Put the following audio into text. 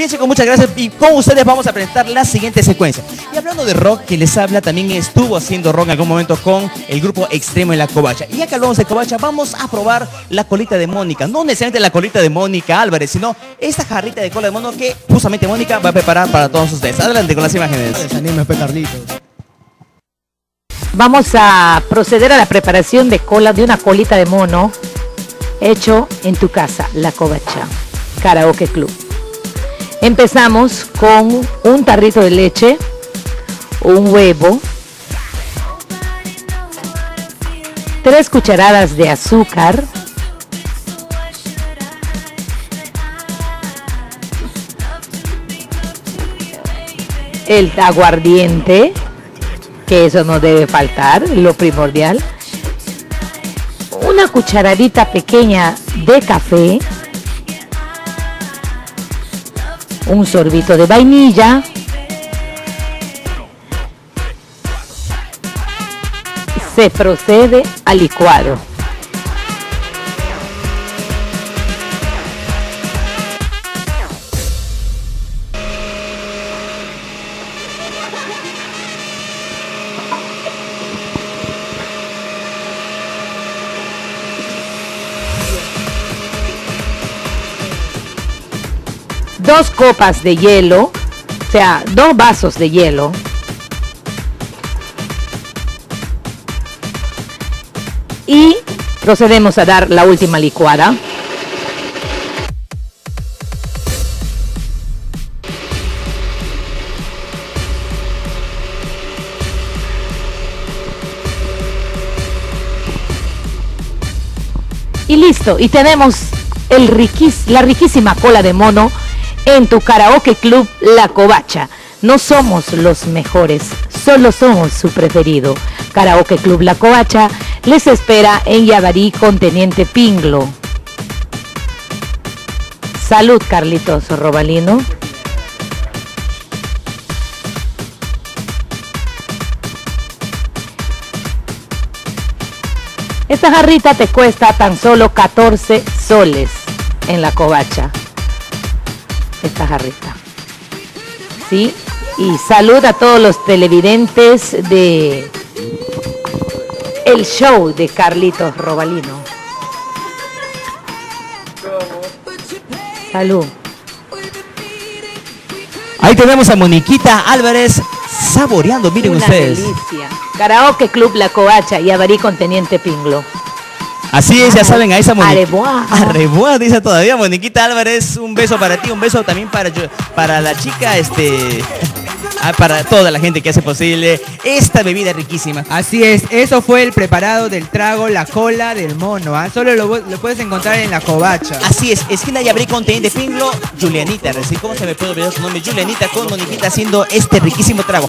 Fíjense con muchas gracias y con ustedes vamos a presentar la siguiente secuencia. Y hablando de rock, que les habla, también estuvo haciendo rock en algún momento con el grupo Extremo en la Covacha. Y ya que hablamos de Covacha, vamos a probar la colita de Mónica. No necesariamente la colita de Mónica Álvarez, sino esta jarrita de cola de mono que justamente Mónica va a preparar para todos ustedes. Adelante con las imágenes. Desanime, Carlitos. Vamos a proceder a la preparación de cola de una colita de mono hecho en tu casa, La Covacha, Karaoke Club. Empezamos con un tarrito de leche, un huevo, tres cucharadas de azúcar, el aguardiente, que eso no debe faltar, lo primordial, una cucharadita pequeña de café, un sorbito de vainilla, se procede al licuado. Dos copas de hielo, o sea, dos vasos de hielo. Y procedemos a dar la última licuada. Y listo, y tenemos el riquís, la riquísima cola de mono en tu karaoke club La Covacha. No somos los mejores, solo somos su preferido. Karaoke Club La Covacha les espera en Yavarí con Teniente Pinglo. Salud, Carlitos Robalino. Esta jarrita te cuesta tan solo 14 soles en la covacha esta jarrita. ¿Sí? Y salud a todos los televidentes de el show de Carlitos Robalino. Salud. Ahí tenemos a Moniquita Álvarez saboreando, miren Una ustedes. delicia. Karaoke Club La Covacha y Avarí con Teniente Pinglo. Así es, ya saben, a esa Moniquita. Areboa, dice todavía Moniquita Álvarez. Un beso para ti, un beso también para, yo- para la chica, este. ah, Para toda la gente que hace posible esta bebida riquísima. Así es, eso fue el preparado del trago, la cola del mono. ¿ah? Solo lo, lo puedes encontrar en la covacha. Así es, esquina Yabrí con Teniente Pinglo, Julianita, recién, ¿cómo se me puede olvidar su nombre? Julianita con Moniquita haciendo este riquísimo trago.